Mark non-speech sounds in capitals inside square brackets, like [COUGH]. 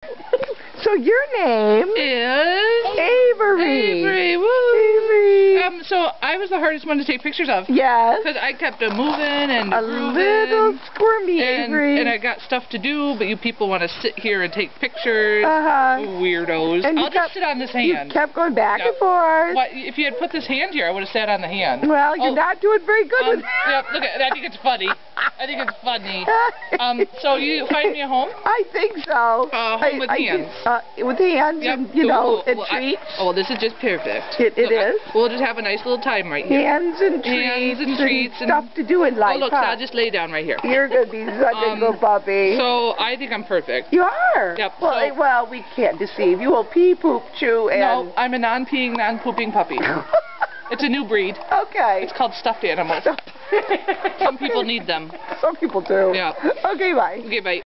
[LAUGHS] so your name is Avery. Avery. Woo. Avery. Um, so I was the hardest one to take pictures of yes. because I kept moving and A grooving. little squirmy, and, Avery. and I got stuff to do, but you people want to sit here and take pictures. uh-huh. Weirdos. And I'll kept- just sit on this hand. You kept going back Yeah. and forth. What, if you had put this hand here, I would have sat on the hand. Well, you're Oh, not doing very good Um, with [LAUGHS] yep, look at I think it's funny. I think it's funny. [LAUGHS] Um, so you find me a home? I think so. Uh, home I- with I hands. think, uh, with hands Yep. and, you know, Ooh, and well, I- treats. oh, well, this is just perfect. It- it Look, I- we'll just have a nice little time right here. Hands and Hands treats and treats and- stuff to do in life, Oh, look, huh? I'll just lay down right here. You're going to be such a Um, good puppy. So I think I'm perfect. you are. Yep, Well, so- eh, well, we can't deceive. You will pee, poop, chew, and... No, I'm a non-peeing, non-pooping puppy. [LAUGHS] It's a new breed. okay. It's called stuffed animals. Some people need them. Some people do. Yeah. Okay, bye. Okay, bye.